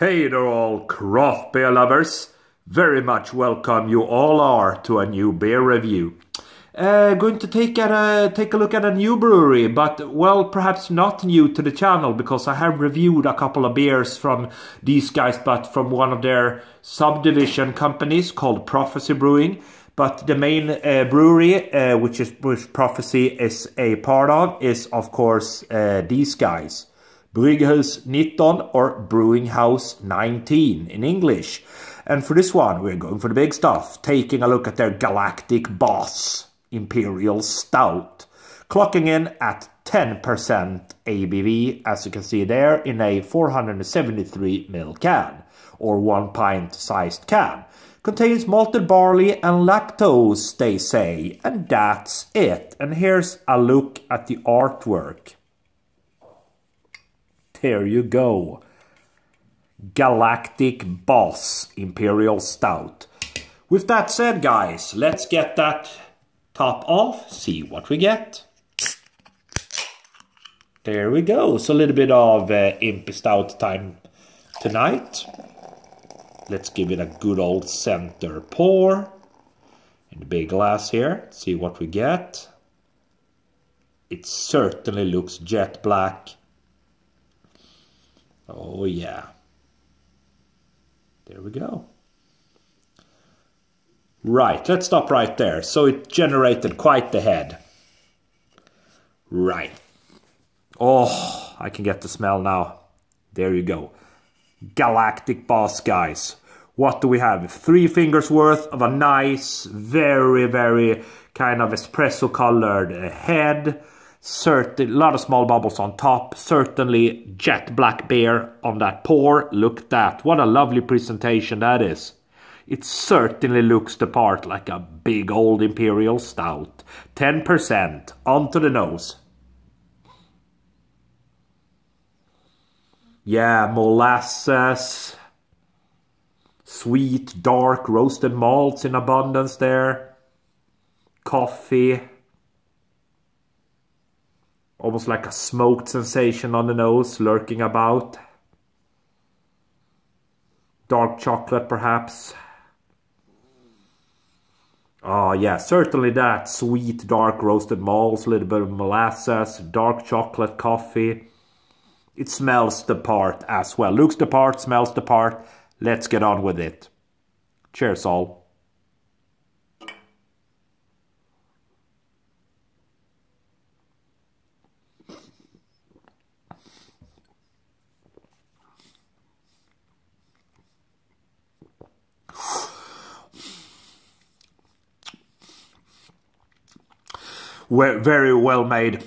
Hey there all craft beer lovers. Very much welcome you all are to a new beer review. Uh, going to take a take a look at a new brewery, but well, perhaps not new to the channel because I have reviewed a couple of beers from these guys, but from one of their subdivision companies called Prophecy Brewing. But the main uh, brewery, uh, which is which Prophecy is a part of, is of course uh, these guys. Brygghus 19 or Brewing House 19 in English. And for this one, we're going for the big stuff, taking a look at their Galactic Boss Imperial Stout, clocking in at 10% ABV, as you can see there, in a 473ml can, or 1 pint sized can. Contains malted barley and lactose, they say, and that's it. And here's a look at the artwork. There you go. Galactic Boss Imperial Stout. With that said, guys, let's get that top off, see what we get. There we go. So a little bit of uh, Impy Stout time tonight. Let's give it a good old center pour. In the big glass here, see what we get. It certainly looks jet black Oh yeah. There we go. Right, let's stop right there. So it generated quite the head. Right. Oh, I can get the smell now. There you go. Galactic Boss, guys. What do we have? Three fingers worth of a nice, very, very kind of espresso colored head certain lot of small bubbles on top. Certainly jet black beer on that pour. Look at that. What a lovely presentation that is. It certainly looks the part like a big old imperial stout. 10% onto the nose. Yeah molasses. Sweet dark roasted malts in abundance there. Coffee almost like a smoked sensation on the nose lurking about. Dark chocolate perhaps. Oh yeah, certainly that. Sweet, dark roasted malts, a little bit of molasses, dark chocolate, coffee. It smells the part as well. Looks the part, smells the part. Let's get on with it. Cheers all. Very well made.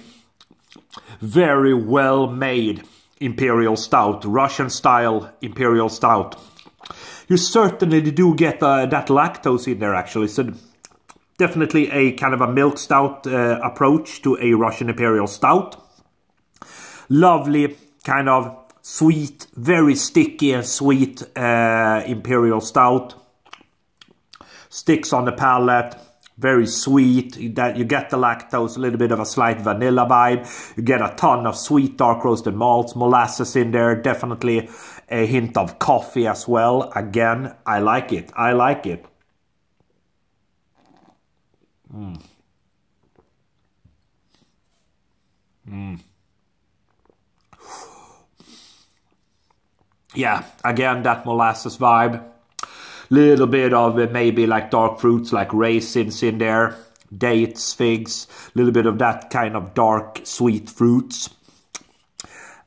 Very well made Imperial Stout. Russian style Imperial Stout. You certainly do get uh, that lactose in there actually. So definitely a kind of a milk stout uh, approach to a Russian Imperial Stout. Lovely kind of sweet, very sticky and sweet uh, Imperial Stout. Sticks on the palate very sweet. That you get the lactose, a little bit of a slight vanilla vibe. You get a ton of sweet dark roasted malts, molasses in there. Definitely a hint of coffee as well. Again, I like it. I like it. Mm. Mm. Yeah, again, that molasses vibe little bit of uh, maybe like dark fruits like raisins in there, dates, figs, a little bit of that kind of dark sweet fruits.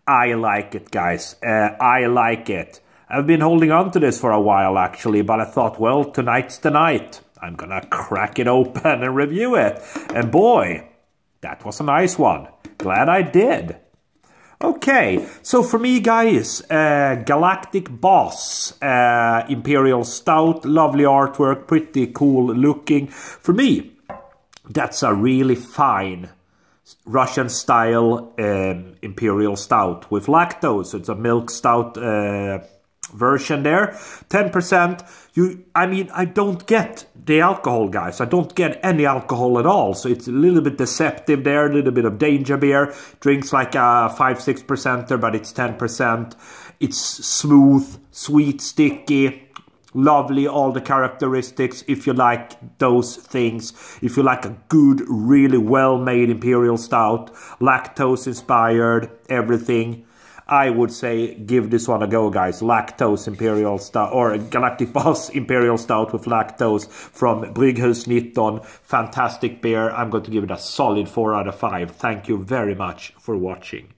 I like it guys, uh, I like it. I've been holding on to this for a while actually, but I thought, well, tonight's the night. I'm gonna crack it open and review it. And boy, that was a nice one. Glad I did. Okay, so for me guys, uh, Galactic Boss, uh, Imperial Stout, lovely artwork, pretty cool looking. For me, that's a really fine Russian style um, Imperial Stout with lactose. It's a milk stout uh, version there. 10% you i mean i don't get the alcohol guys. I don't get any alcohol at all. So it's a little bit deceptive there a little bit of danger beer drinks like a 5 6 percenter but it's 10% it's smooth sweet sticky lovely all the characteristics if you like those things. If you like a good really well made imperial stout lactose inspired everything I would say give this one a go, guys. Lactose Imperial Stout, or Galactic Boss Imperial Stout with lactose from Brygghus 19. Fantastic beer. I'm going to give it a solid 4 out of 5. Thank you very much for watching.